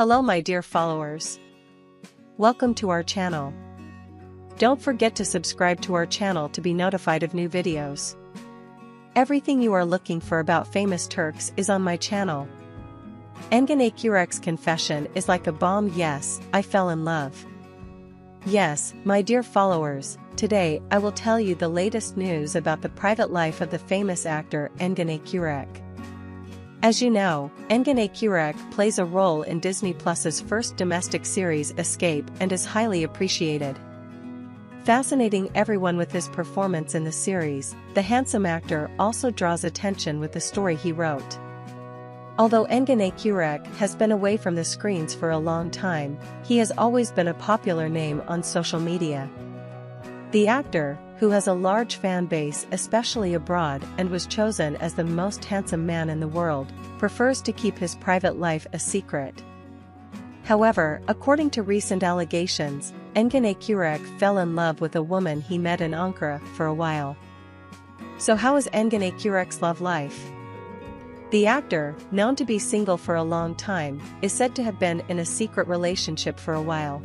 Hello my dear followers. Welcome to our channel. Don't forget to subscribe to our channel to be notified of new videos. Everything you are looking for about famous Turks is on my channel. Engin Akyurek's confession is like a bomb yes, I fell in love. Yes, my dear followers, today I will tell you the latest news about the private life of the famous actor Engin Akyurek. As you know, Engin Akyurek plays a role in Disney Plus's first domestic series Escape and is highly appreciated. Fascinating everyone with his performance in the series, the handsome actor also draws attention with the story he wrote. Although Engin Akyurek has been away from the screens for a long time, he has always been a popular name on social media. The actor, who has a large fan base especially abroad and was chosen as the most handsome man in the world, prefers to keep his private life a secret. However, according to recent allegations, Engin Akyurek fell in love with a woman he met in Ankara for a while. So how is Engin Akyurek's love life? The actor, known to be single for a long time, is said to have been in a secret relationship for a while.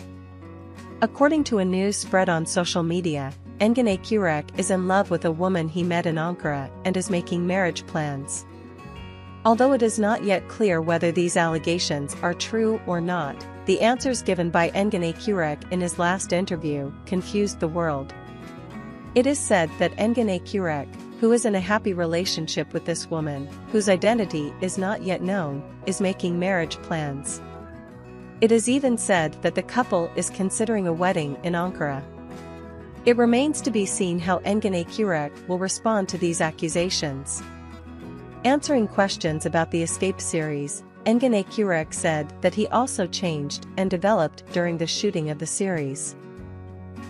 According to a news spread on social media, Engin Akyurek is in love with a woman he met in Ankara and is making marriage plans. Although it is not yet clear whether these allegations are true or not, the answers given by Engin Akyurek in his last interview confused the world. It is said that Engin Akyurek, who is in a happy relationship with this woman, whose identity is not yet known, is making marriage plans. It is even said that the couple is considering a wedding in Ankara. It remains to be seen how Engin Akyurek will respond to these accusations. Answering questions about the Escape series, Engin Akyurek said that he also changed and developed during the shooting of the series.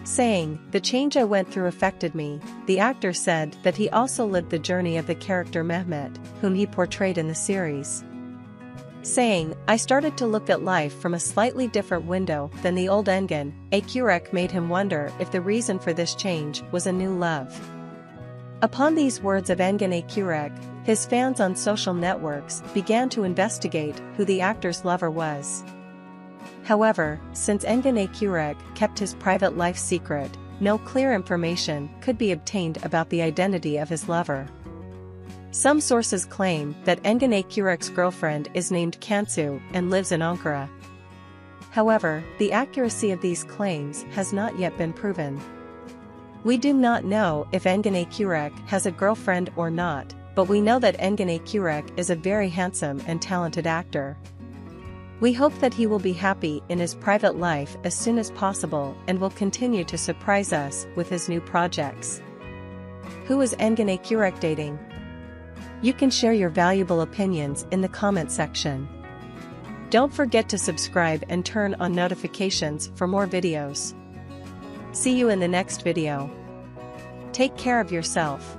Saying, The change I went through affected me, the actor said that he also lived the journey of the character Mehmet, whom he portrayed in the series saying, I started to look at life from a slightly different window than the old Engin, Akyurek made him wonder if the reason for this change was a new love. Upon these words of Engin Akyurek, his fans on social networks began to investigate who the actor's lover was. However, since Engin Akyurek kept his private life secret, no clear information could be obtained about the identity of his lover. Some sources claim that Engin Akyurek's girlfriend is named Cansu and lives in Ankara. However, the accuracy of these claims has not yet been proven. We do not know if Engin Akyurek has a girlfriend or not, but we know that Engin Akyurek is a very handsome and talented actor. We hope that he will be happy in his private life as soon as possible and will continue to surprise us with his new projects. Who is Engin Akyurek dating? You can share your valuable opinions in the comment section. Don't forget to subscribe and turn on notifications for more videos. See you in the next video. Take care of yourself.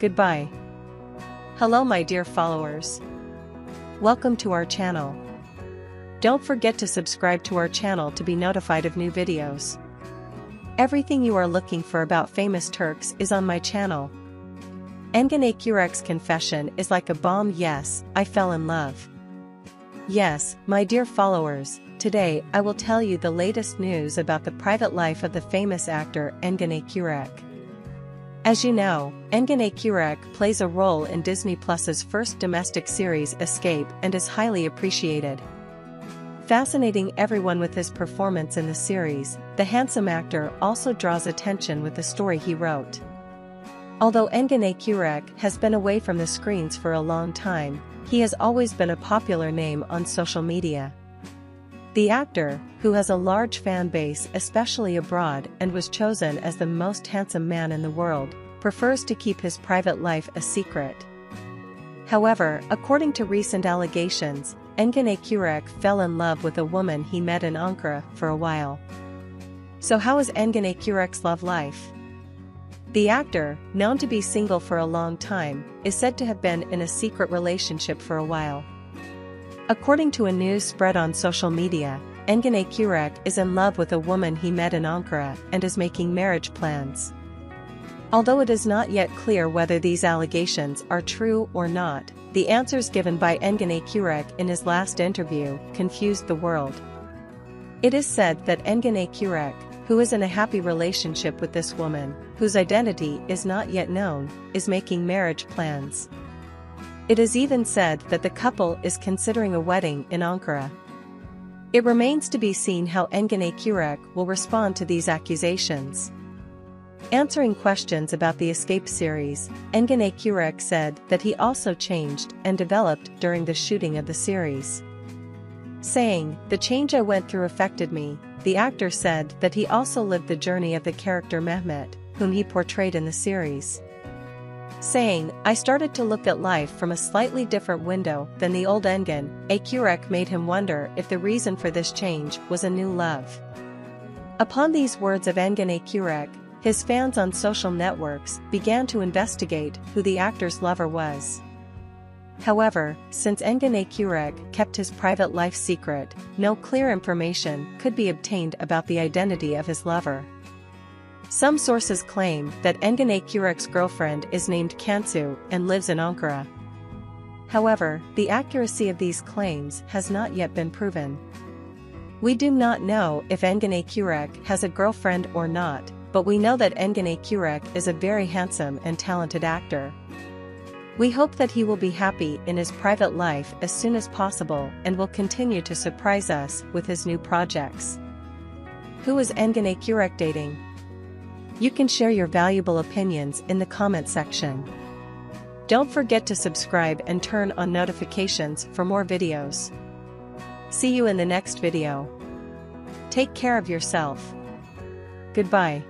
Goodbye. Hello my dear followers. Welcome to our channel. Don't forget to subscribe to our channel to be notified of new videos. Everything you are looking for about famous Turks is on my channel. Engin Akyurek's confession is like a bomb yes, I fell in love. Yes, my dear followers, today I will tell you the latest news about the private life of the famous actor Engin Akyurek. As you know, Engin Akyurek plays a role in Disney Plus's first domestic series Escape and is highly appreciated. Fascinating everyone with his performance in the series, the handsome actor also draws attention with the story he wrote. Although Engin Akyurek has been away from the screens for a long time, he has always been a popular name on social media. The actor, who has a large fan base especially abroad and was chosen as the most handsome man in the world, prefers to keep his private life a secret. However, according to recent allegations, Engin Akyurek fell in love with a woman he met in Ankara for a while. So how is Engin Akyurek's love life? The actor, known to be single for a long time, is said to have been in a secret relationship for a while. According to a news spread on social media, Engin Akyurek is in love with a woman he met in Ankara and is making marriage plans. Although it is not yet clear whether these allegations are true or not, the answers given by Engin Akyurek in his last interview confused the world. It is said that Engin Akyurek, who is in a happy relationship with this woman, whose identity is not yet known, is making marriage plans. It is even said that the couple is considering a wedding in Ankara. It remains to be seen how Engin Akyurek will respond to these accusations. Answering questions about the Escape series, Engin Akyurek said that he also changed and developed during the shooting of the series. Saying, The change I went through affected me, the actor said that he also lived the journey of the character Mehmet, whom he portrayed in the series. Saying, I started to look at life from a slightly different window than the old Engin, Akyurek made him wonder if the reason for this change was a new love. Upon these words of Engin Akyurek, his fans on social networks began to investigate who the actor's lover was. However, since Engin Akyurek kept his private life secret, no clear information could be obtained about the identity of his lover. Some sources claim that Engin Akyurek's girlfriend is named Cansu and lives in Ankara. However, the accuracy of these claims has not yet been proven. We do not know if Engin Akyurek has a girlfriend or not, but we know that Engin Akyurek is a very handsome and talented actor. We hope that he will be happy in his private life as soon as possible and will continue to surprise us with his new projects. Who is Engin Akyurek dating? You can share your valuable opinions in the comment section. Don't forget to subscribe and turn on notifications for more videos. See you in the next video. Take care of yourself. Goodbye.